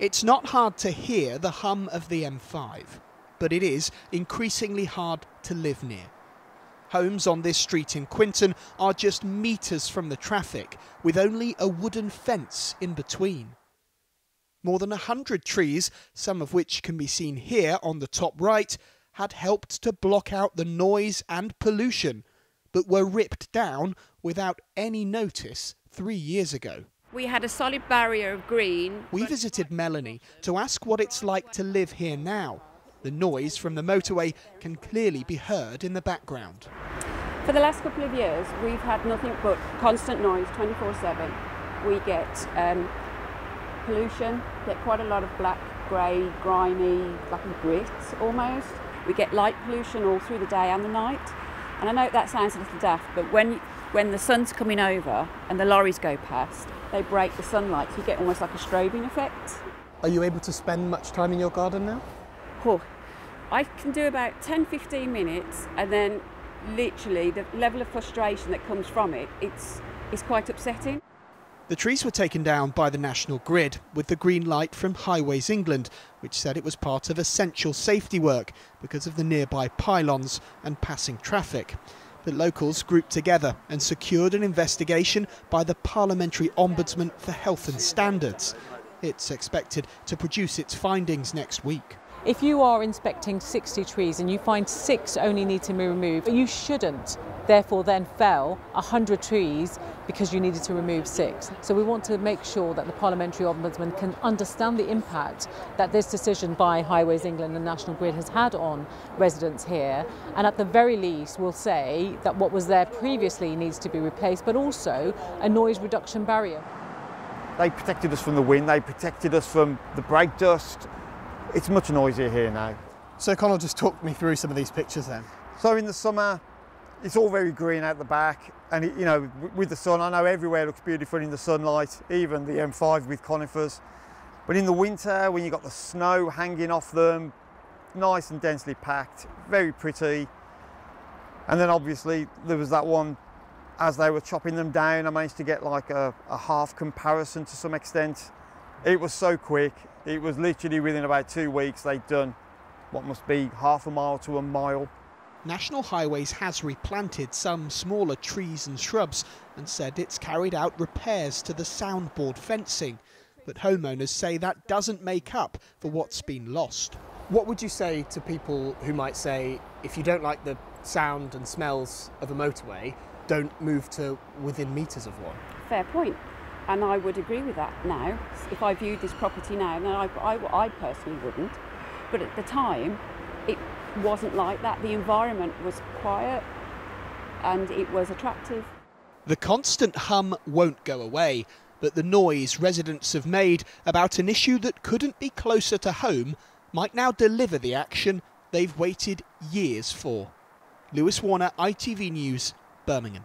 It's not hard to hear the hum of the M5, but it is increasingly hard to live near. Homes on this street in Quinton are just metres from the traffic, with only a wooden fence in between. More than a hundred trees, some of which can be seen here on the top right, had helped to block out the noise and pollution, but were ripped down without any notice three years ago. We had a solid barrier of green. We visited Melanie to ask what it's like to live here now. The noise from the motorway can clearly be heard in the background. For the last couple of years, we've had nothing but constant noise 24 7. We get um, pollution, get quite a lot of black, grey, grimy, like a grit almost. We get light pollution all through the day and the night. And I know that sounds a little daft, but when, when the sun's coming over and the lorries go past, they break the sunlight, so you get almost like a strobing effect. Are you able to spend much time in your garden now? Oh, I can do about 10 15 minutes, and then literally the level of frustration that comes from it, it's, it's quite upsetting. The trees were taken down by the National Grid with the green light from Highways England, which said it was part of essential safety work because of the nearby pylons and passing traffic. But locals grouped together and secured an investigation by the Parliamentary Ombudsman for Health and Standards. It's expected to produce its findings next week. If you are inspecting 60 trees and you find six only need to be removed, you shouldn't therefore then fell 100 trees because you needed to remove six. So we want to make sure that the Parliamentary Ombudsman can understand the impact that this decision by Highways England and National Grid has had on residents here and at the very least will say that what was there previously needs to be replaced but also a noise reduction barrier. They protected us from the wind, they protected us from the brake dust, it's much noisier here now. So Connell just talked me through some of these pictures then. So in the summer, it's all very green out the back and it, you know with the sun. I know everywhere looks beautiful in the sunlight even the M5 with conifers. But in the winter when you've got the snow hanging off them nice and densely packed very pretty. And then obviously there was that one as they were chopping them down I managed to get like a, a half comparison to some extent. It was so quick it was literally within about two weeks they'd done what must be half a mile to a mile. National Highways has replanted some smaller trees and shrubs and said it's carried out repairs to the soundboard fencing. But homeowners say that doesn't make up for what's been lost. What would you say to people who might say, if you don't like the sound and smells of a motorway, don't move to within metres of one? Fair point and I would agree with that now. If I viewed this property now, then I, I, I personally wouldn't. But at the time, it wasn't like that. The environment was quiet and it was attractive. The constant hum won't go away, but the noise residents have made about an issue that couldn't be closer to home might now deliver the action they've waited years for. Lewis Warner, ITV News, Birmingham.